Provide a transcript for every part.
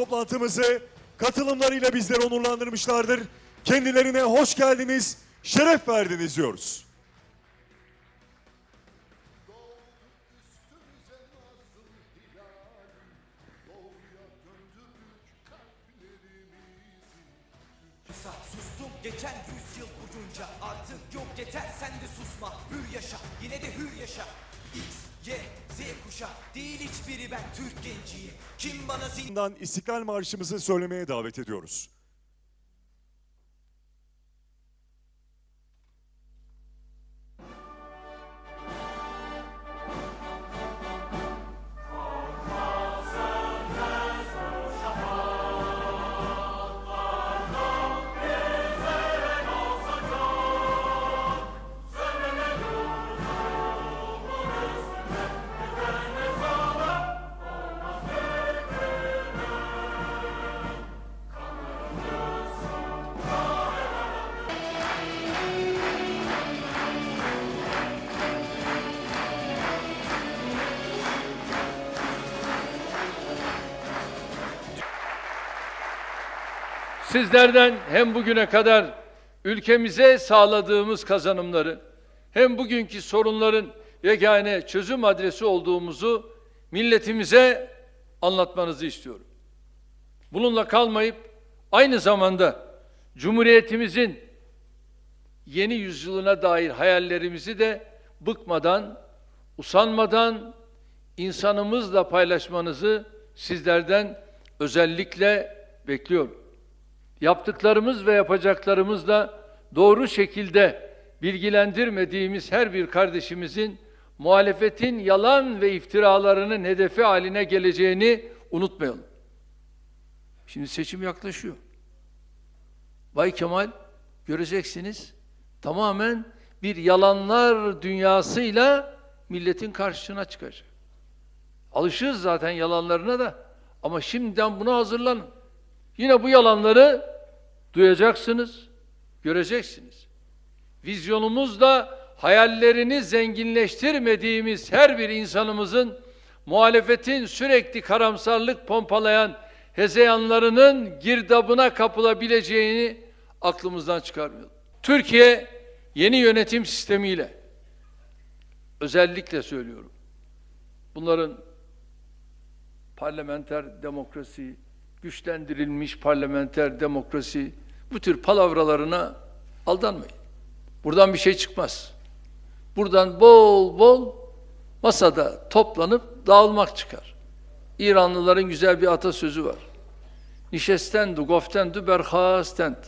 Toplantımızı katılımlarıyla bizleri onurlandırmışlardır. Kendilerine hoş geldiniz, şeref verdiniz diyoruz. Sustum geçen yüzyıl boyunca Artık yok yeter sen de susma Hür yaşa yine de hür yaşa X, Y, Z kuşa Değil hiçbiri ben Türk genciyim Kim bana zin Ardından İstiklal Marşımızı söylemeye davet ediyoruz. Sizlerden hem bugüne kadar ülkemize sağladığımız kazanımları hem bugünkü sorunların yegane çözüm adresi olduğumuzu milletimize anlatmanızı istiyorum. Bununla kalmayıp aynı zamanda Cumhuriyetimizin yeni yüzyılına dair hayallerimizi de bıkmadan, usanmadan insanımızla paylaşmanızı sizlerden özellikle bekliyorum. Yaptıklarımız ve yapacaklarımızla doğru şekilde bilgilendirmediğimiz her bir kardeşimizin muhalefetin yalan ve iftiralarının hedefi haline geleceğini unutmayalım. Şimdi seçim yaklaşıyor. Bay Kemal göreceksiniz tamamen bir yalanlar dünyasıyla milletin karşısına çıkacak. Alışığız zaten yalanlarına da ama şimdiden buna hazırlanın. Yine bu yalanları duyacaksınız, göreceksiniz. Vizyonumuzla hayallerini zenginleştirmediğimiz her bir insanımızın muhalefetin sürekli karamsarlık pompalayan hezeyanlarının girdabına kapılabileceğini aklımızdan çıkarmayalım. Türkiye yeni yönetim sistemiyle özellikle söylüyorum. Bunların parlamenter demokrasi, güçlendirilmiş parlamenter demokrasi bu tür palavralarına aldanmayın. Buradan bir şey çıkmaz. Buradan bol bol masada toplanıp dağılmak çıkar. İranlıların güzel bir atasözü var. Nişestendu goftendu berhastent.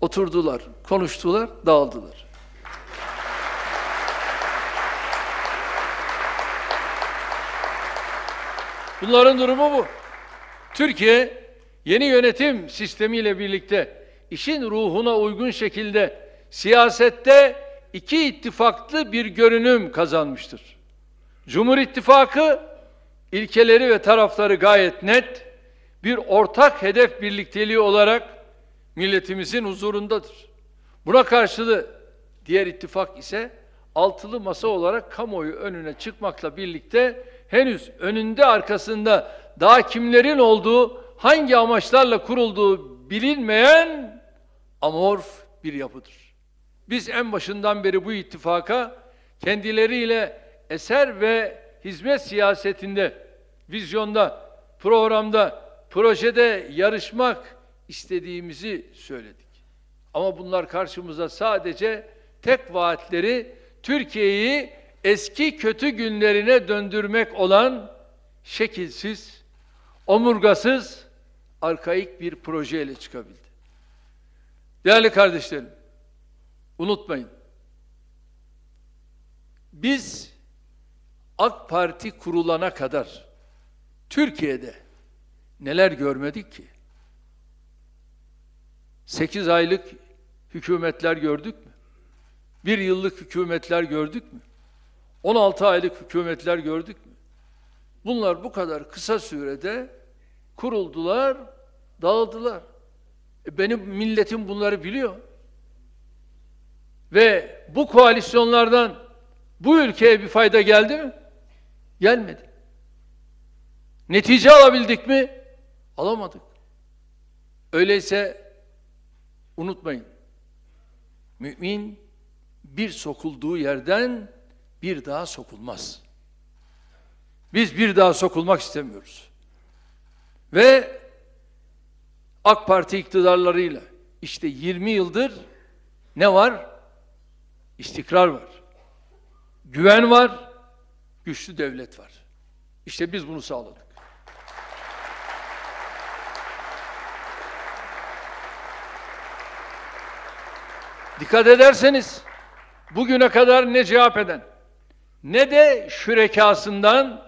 Oturdular, konuştular, dağıldılar. Bunların durumu bu. Türkiye yeni yönetim sistemiyle birlikte işin ruhuna uygun şekilde siyasette iki ittifaklı bir görünüm kazanmıştır. Cumhur İttifakı ilkeleri ve tarafları gayet net bir ortak hedef birlikteliği olarak milletimizin huzurundadır. Buna karşılığı diğer ittifak ise altılı masa olarak kamuoyu önüne çıkmakla birlikte henüz önünde arkasında daha kimlerin olduğu, hangi amaçlarla kurulduğu bilinmeyen amorf bir yapıdır. Biz en başından beri bu ittifaka kendileriyle eser ve hizmet siyasetinde, vizyonda, programda, projede yarışmak istediğimizi söyledik. Ama bunlar karşımıza sadece tek vaatleri Türkiye'yi eski kötü günlerine döndürmek olan şekilsiz, omurgasız, arkaik bir projeyle çıkabildi. Değerli kardeşlerim, unutmayın. Biz AK Parti kurulana kadar Türkiye'de neler görmedik ki? 8 aylık hükümetler gördük mü? Bir yıllık hükümetler gördük mü? 16 aylık hükümetler gördük mü? Bunlar bu kadar kısa sürede kuruldular, dağıldılar. E benim milletim bunları biliyor. Ve bu koalisyonlardan bu ülkeye bir fayda geldi mi? Gelmedi. Netice alabildik mi? Alamadık. Öyleyse unutmayın. Mümin bir sokulduğu yerden bir daha sokulmaz. Biz bir daha sokulmak istemiyoruz. Ve AK Parti iktidarlarıyla işte 20 yıldır ne var? İstikrar var. Güven var. Güçlü devlet var. İşte biz bunu sağladık. Dikkat ederseniz bugüne kadar ne cevap eden ne de şürekasından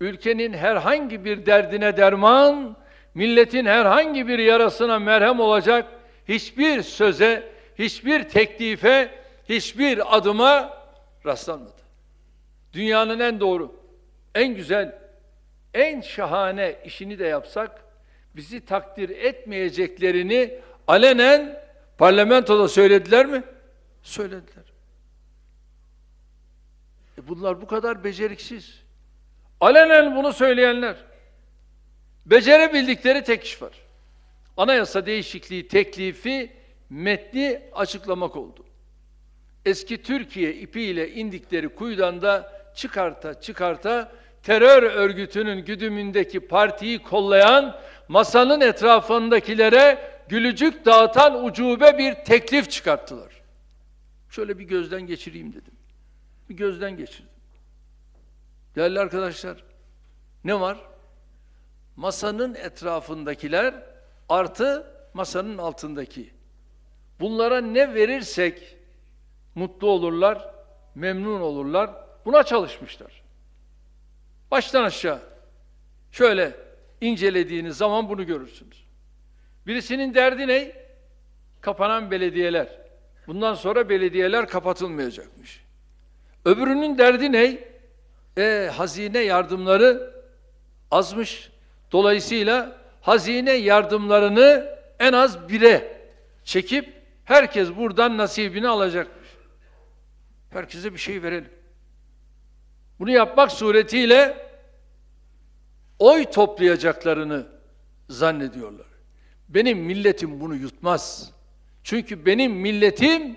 ülkenin herhangi bir derdine derman, milletin herhangi bir yarasına merhem olacak hiçbir söze, hiçbir teklife, hiçbir adıma rastlanmadı. Dünyanın en doğru, en güzel, en şahane işini de yapsak bizi takdir etmeyeceklerini alenen parlamentoda söylediler mi? Söylediler. E bunlar bu kadar beceriksiz. Alenen bunu söyleyenler. Becerebildikleri tek iş var. Anayasa değişikliği teklifi metni açıklamak oldu. Eski Türkiye ipiyle indikleri kuyudan da çıkarta çıkarta terör örgütünün güdümündeki partiyi kollayan masanın etrafındakilere gülücük dağıtan ucube bir teklif çıkarttılar. Şöyle bir gözden geçireyim dedim. Bir gözden geçirdim. Değerli arkadaşlar, ne var? Masanın etrafındakiler artı masanın altındaki. Bunlara ne verirsek mutlu olurlar, memnun olurlar. Buna çalışmışlar. Baştan aşağı şöyle incelediğiniz zaman bunu görürsünüz. Birisinin derdi ne? Kapanan belediyeler. Bundan sonra belediyeler kapatılmayacakmış. Öbürünün derdi ne? E, hazine yardımları azmış. Dolayısıyla hazine yardımlarını en az bire çekip herkes buradan nasibini alacakmış. Herkese bir şey verelim. Bunu yapmak suretiyle oy toplayacaklarını zannediyorlar. Benim milletim bunu yutmaz. Çünkü benim milletim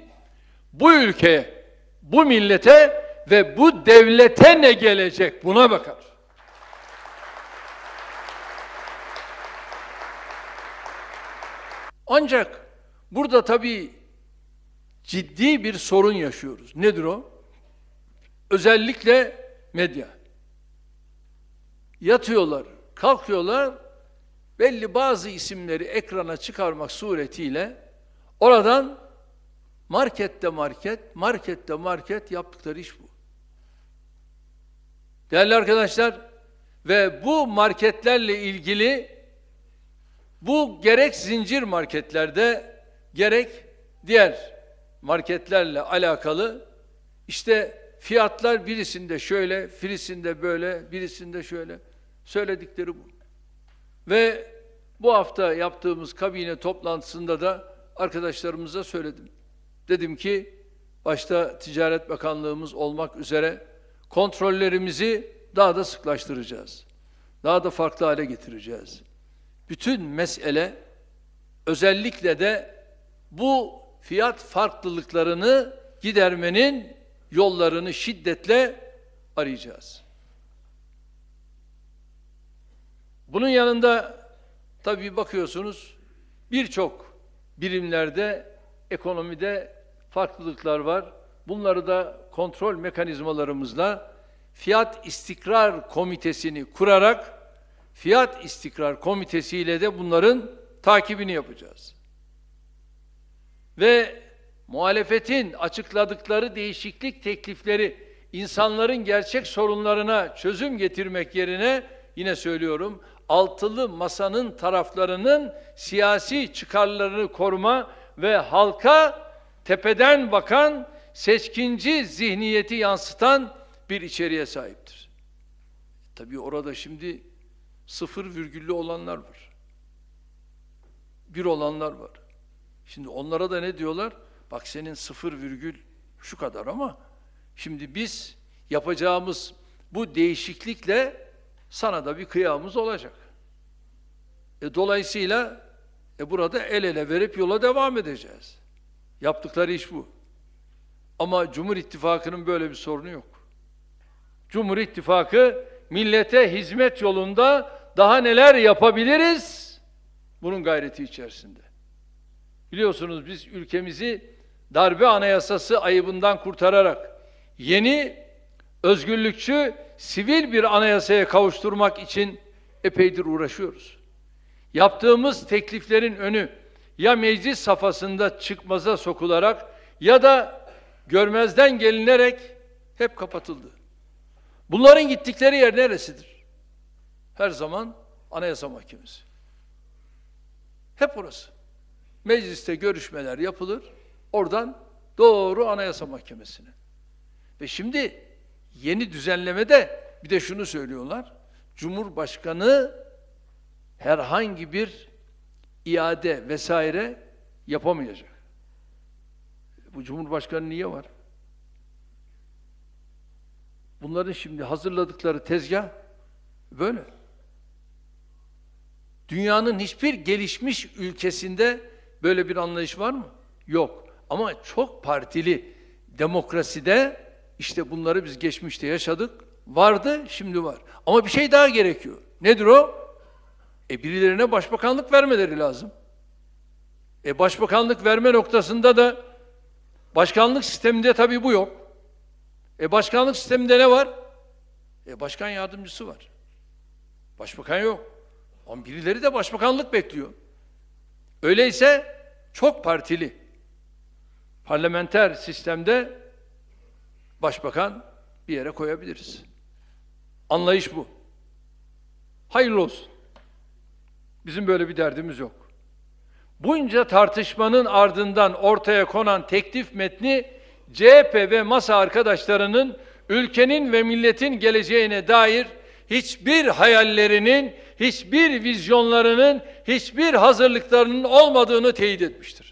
bu ülkeye, bu millete ve bu devlete ne gelecek buna bakar. Ancak burada tabii ciddi bir sorun yaşıyoruz. Nedir o? Özellikle medya. Yatıyorlar, kalkıyorlar, belli bazı isimleri ekrana çıkarmak suretiyle oradan markette market, markette market yaptıkları iş bu. Değerli arkadaşlar ve bu marketlerle ilgili bu gerek zincir marketlerde gerek diğer marketlerle alakalı işte fiyatlar birisinde şöyle, birisinde böyle, birisinde şöyle söyledikleri bu. Ve bu hafta yaptığımız kabine toplantısında da arkadaşlarımıza söyledim. Dedim ki başta Ticaret Bakanlığımız olmak üzere kontrollerimizi daha da sıklaştıracağız. Daha da farklı hale getireceğiz. Bütün mesele özellikle de bu fiyat farklılıklarını gidermenin yollarını şiddetle arayacağız. Bunun yanında tabii bakıyorsunuz birçok birimlerde ekonomide farklılıklar var. Bunları da kontrol mekanizmalarımızla fiyat istikrar komitesini kurarak fiyat istikrar komitesiyle de bunların takibini yapacağız. Ve muhalefetin açıkladıkları değişiklik teklifleri insanların gerçek sorunlarına çözüm getirmek yerine yine söylüyorum altılı masanın taraflarının siyasi çıkarlarını koruma ve halka tepeden bakan seçkinci zihniyeti yansıtan bir içeriğe sahiptir. Tabii orada şimdi sıfır virgüllü olanlar var. Bir olanlar var. Şimdi onlara da ne diyorlar? Bak senin sıfır virgül şu kadar ama şimdi biz yapacağımız bu değişiklikle sana da bir kıyamız olacak. E, dolayısıyla e, burada el ele verip yola devam edeceğiz. Yaptıkları iş bu. Ama Cumhur İttifakı'nın böyle bir sorunu yok. Cumhur İttifakı millete hizmet yolunda daha neler yapabiliriz? Bunun gayreti içerisinde. Biliyorsunuz biz ülkemizi darbe anayasası ayıbından kurtararak yeni özgürlükçü sivil bir anayasaya kavuşturmak için epeydir uğraşıyoruz. Yaptığımız tekliflerin önü ya meclis safhasında çıkmaza sokularak ya da görmezden gelinerek hep kapatıldı. Bunların gittikleri yer neresidir? Her zaman Anayasa Mahkemesi. Hep orası. Mecliste görüşmeler yapılır. Oradan doğru Anayasa Mahkemesi'ne. Ve şimdi yeni düzenlemede bir de şunu söylüyorlar. Cumhurbaşkanı herhangi bir iade vesaire yapamayacak. Bu Cumhurbaşkanı niye var? Bunların şimdi hazırladıkları tezgah böyle. Dünyanın hiçbir gelişmiş ülkesinde böyle bir anlayış var mı? Yok. Ama çok partili demokraside işte bunları biz geçmişte yaşadık. Vardı, şimdi var. Ama bir şey daha gerekiyor. Nedir o? E birilerine başbakanlık vermeleri lazım. E başbakanlık verme noktasında da başkanlık sisteminde tabii bu yok. E başkanlık sisteminde ne var? E başkan yardımcısı var. Başbakan yok. Ama birileri de başbakanlık bekliyor. Öyleyse çok partili parlamenter sistemde başbakan bir yere koyabiliriz. Anlayış bu. Hayırlı olsun. Bizim böyle bir derdimiz yok. Bunca tartışmanın ardından ortaya konan teklif metni CHP ve masa arkadaşlarının ülkenin ve milletin geleceğine dair hiçbir hayallerinin, hiçbir vizyonlarının, hiçbir hazırlıklarının olmadığını teyit etmiştir.